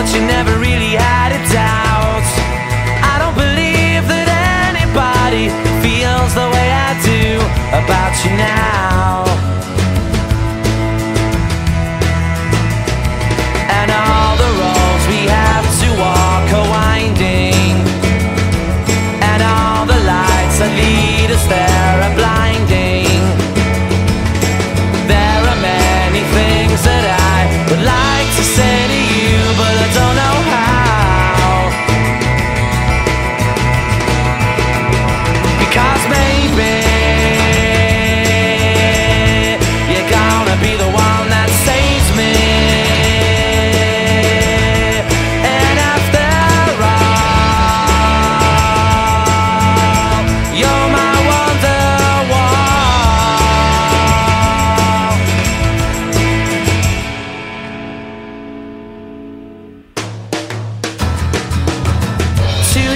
but you never really had a doubt. I don't believe that anybody feels the way I do about you now. And all the roads we have to walk are winding, and all the lights that lead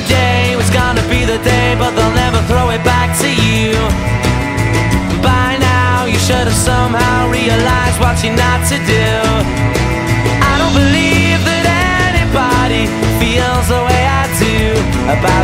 Today was gonna be the day, but they'll never throw it back to you. By now, you should have somehow realized what you're not to do. I don't believe that anybody feels the way I do about